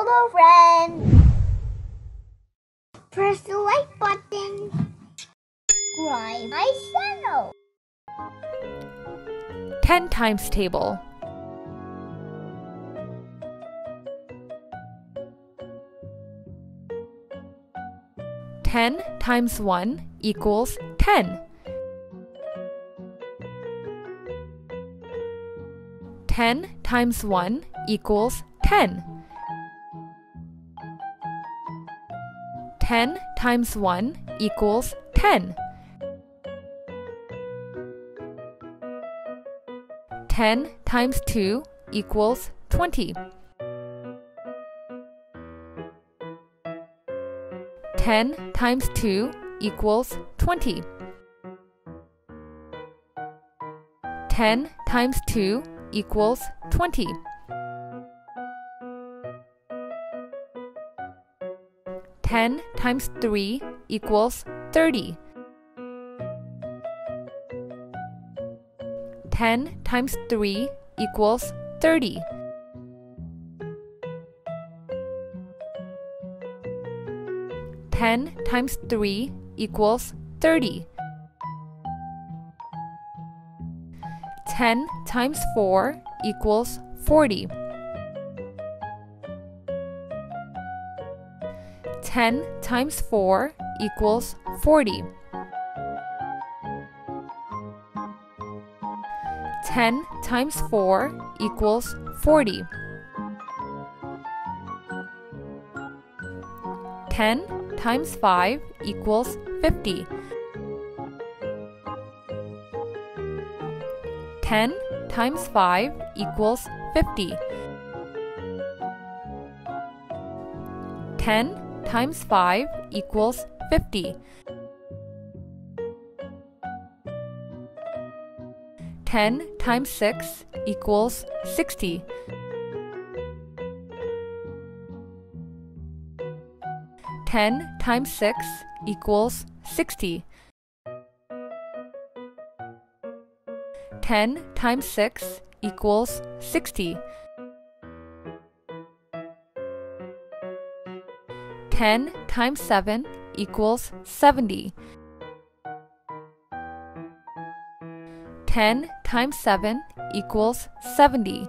Hello, friend. Press the like button. Subscribe my channel. 10 times table. Ten times one equals ten. Ten times one equals ten. Ten times one equals ten. 10 times 2 equals 20. 10 times 2 equals 20. 10 times 2 equals 20. 10 times 3 equals 30. 10 times 3 equals 30. 10 times 3 equals 30. 10 times 4 equals 40. 10 times 4 equals 40. 10 times 4 equals 40. 10 times 5 equals 50. 10 times 5 equals 50. 10 times 5 equals 50. 10 times 6 equals 60. 10 times 6 equals 60. 10 times 6 equals 60. 10 times 7 equals 70. 10 times 7 equals 70.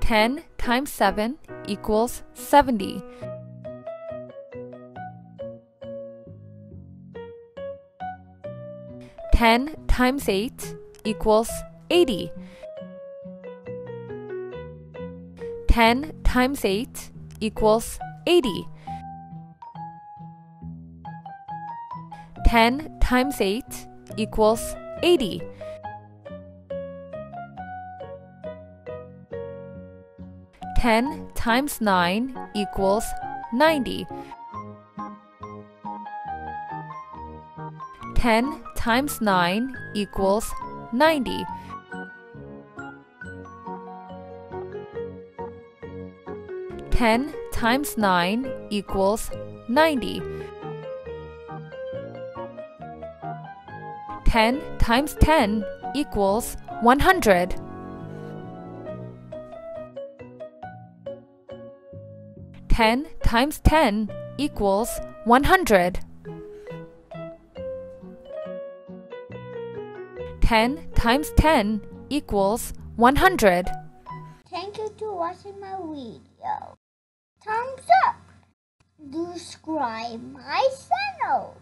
10 times 7 equals 70. 10 times 8 equals 80. 10 times 8 equals 80. 10 times 8 equals 80. 10 times 9 equals 90. 10 times 9 equals 90. 10 times 9 equals 90. 10 times 10 equals 100. 10 times 10 equals 100. 10 times 10 equals 100. Thank you for watching my video. Thumbs up. Subscribe my channel.